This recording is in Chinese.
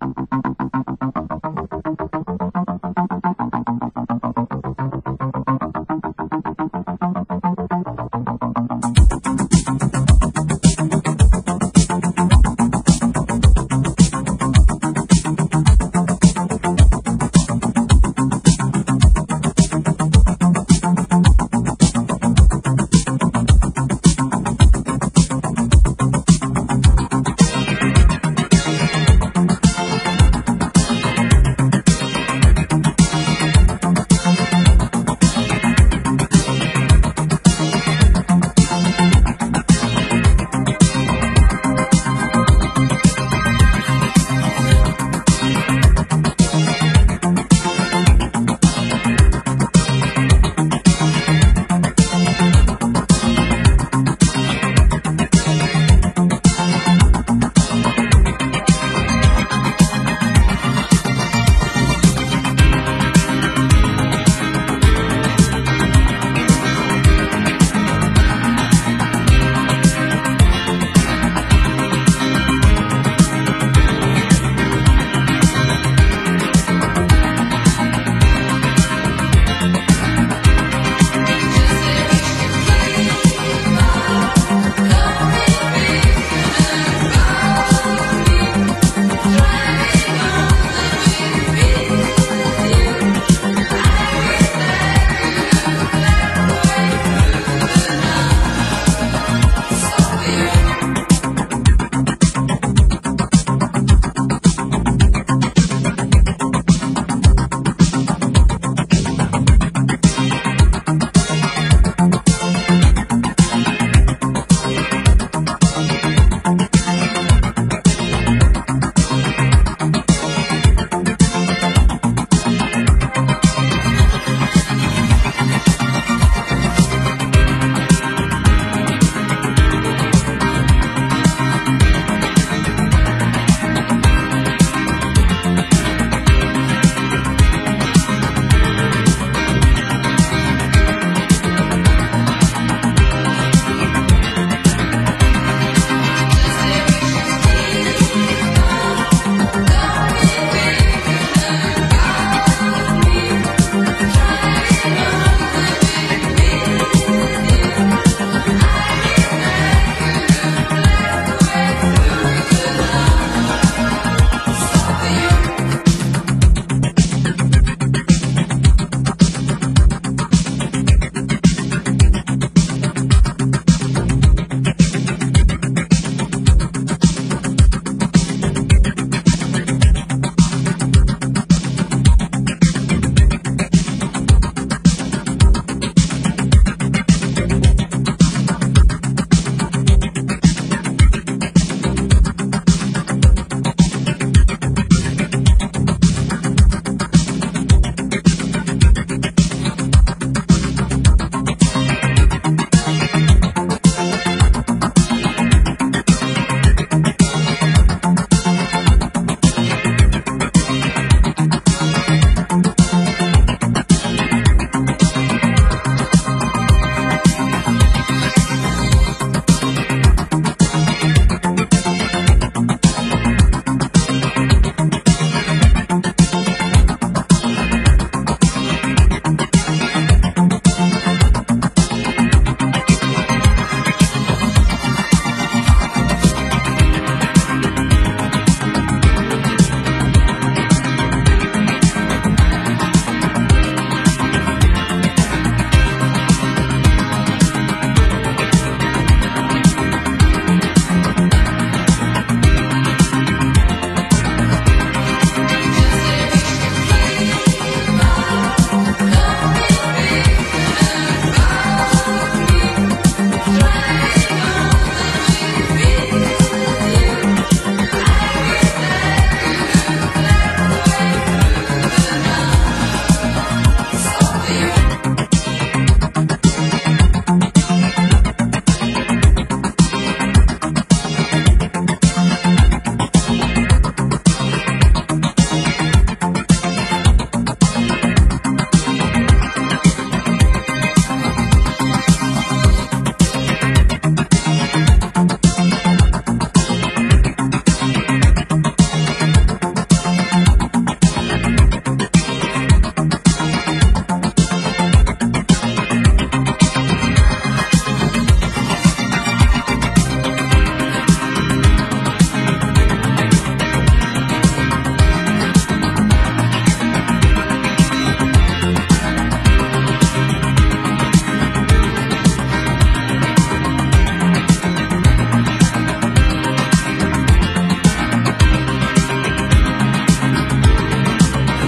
嗯嗯嗯嗯嗯嗯嗯